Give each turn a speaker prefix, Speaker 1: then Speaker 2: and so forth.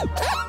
Speaker 1: Ah!